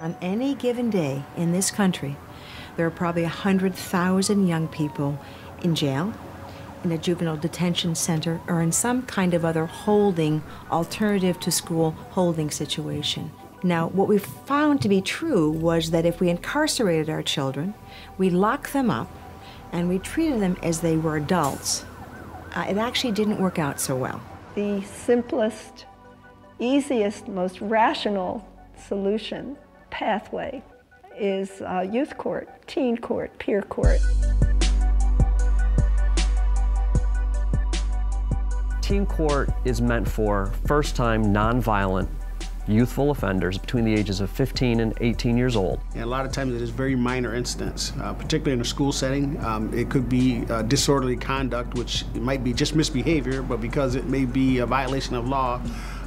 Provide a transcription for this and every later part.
On any given day in this country, there are probably 100,000 young people in jail, in a juvenile detention center, or in some kind of other holding, alternative to school holding situation. Now, what we found to be true was that if we incarcerated our children, we locked them up, and we treated them as they were adults, uh, it actually didn't work out so well. The simplest, easiest, most rational solution pathway is uh, youth court, teen court, peer court. Teen court is meant for first-time nonviolent youthful offenders between the ages of 15 and 18 years old. And a lot of times it is very minor incidents, uh, particularly in a school setting. Um, it could be uh, disorderly conduct, which might be just misbehavior, but because it may be a violation of law,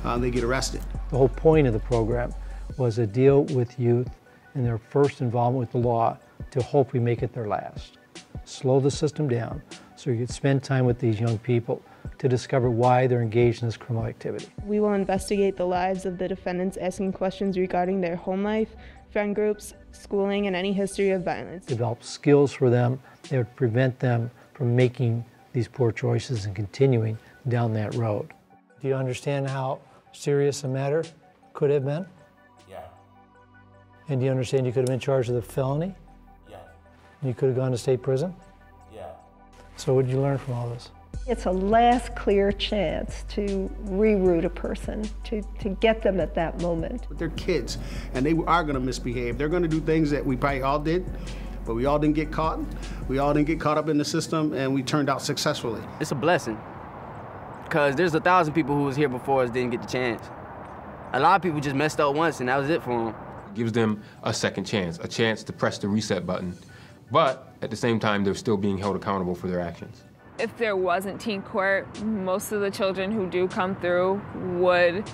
uh, they get arrested. The whole point of the program was a deal with youth in their first involvement with the law to hopefully make it their last. Slow the system down so you could spend time with these young people to discover why they're engaged in this criminal activity. We will investigate the lives of the defendants asking questions regarding their home life, friend groups, schooling, and any history of violence. Develop skills for them that would prevent them from making these poor choices and continuing down that road. Do you understand how serious a matter could have been? Yeah. And do you understand you could have been charged with a felony? Yeah. You could have gone to state prison? Yeah. So what did you learn from all this? It's a last clear chance to reroute a person, to, to get them at that moment. But they're kids, and they are going to misbehave. They're going to do things that we probably all did, but we all didn't get caught. We all didn't get caught up in the system, and we turned out successfully. It's a blessing, because there's a thousand people who was here before us didn't get the chance. A lot of people just messed up once, and that was it for them. It gives them a second chance, a chance to press the reset button, but at the same time, they're still being held accountable for their actions if there wasn't teen court, most of the children who do come through would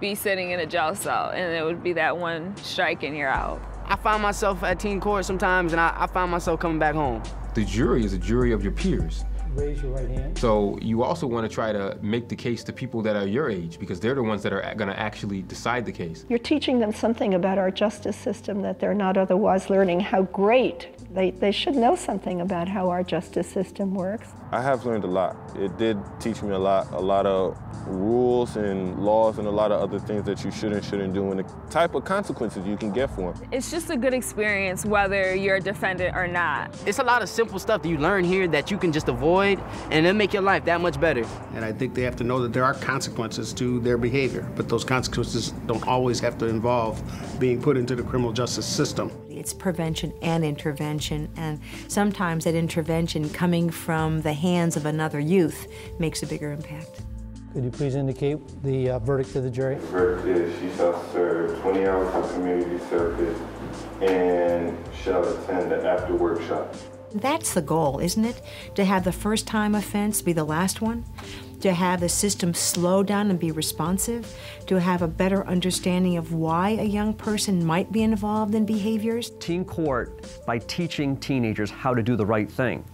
be sitting in a jail cell, and it would be that one strike and you're out. I find myself at teen court sometimes, and I, I find myself coming back home. The jury is a jury of your peers. Raise your right hand. So you also want to try to make the case to people that are your age because they're the ones that are going to actually decide the case. You're teaching them something about our justice system that they're not otherwise learning, how great. They, they should know something about how our justice system works. I have learned a lot. It did teach me a lot, a lot of rules and laws and a lot of other things that you should and shouldn't do and the type of consequences you can get for them. It's just a good experience whether you're a defendant or not. It's a lot of simple stuff that you learn here that you can just avoid and it'll make your life that much better. And I think they have to know that there are consequences to their behavior, but those consequences don't always have to involve being put into the criminal justice system. It's prevention and intervention, and sometimes that intervention coming from the hands of another youth makes a bigger impact. Could you please indicate the uh, verdict to the jury? The verdict is she shall serve 20 hours of community service and shall attend the after workshop. That's the goal, isn't it? To have the first time offense be the last one? To have the system slow down and be responsive? To have a better understanding of why a young person might be involved in behaviors? Teen court, by teaching teenagers how to do the right thing,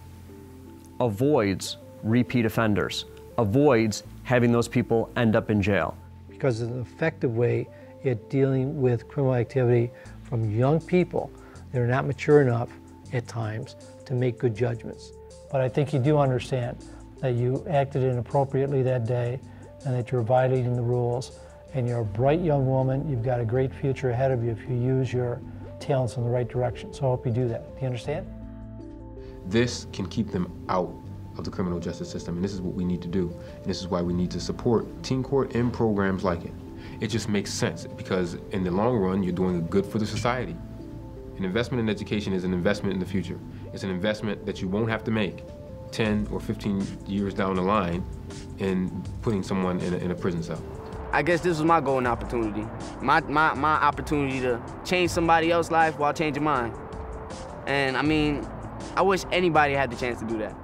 avoids repeat offenders, avoids having those people end up in jail. Because it's an effective way at dealing with criminal activity from young people that are not mature enough at times to make good judgments. But I think you do understand that you acted inappropriately that day and that you're violating the rules. And you're a bright young woman. You've got a great future ahead of you if you use your talents in the right direction. So I hope you do that. Do you understand? This can keep them out of the criminal justice system, and this is what we need to do. And this is why we need to support Teen Court and programs like it. It just makes sense because in the long run, you're doing good for the society. An investment in education is an investment in the future. It's an investment that you won't have to make 10 or 15 years down the line in putting someone in a, in a prison cell. I guess this was my golden opportunity. My, my, my opportunity to change somebody else's life while changing mine. And I mean, I wish anybody had the chance to do that.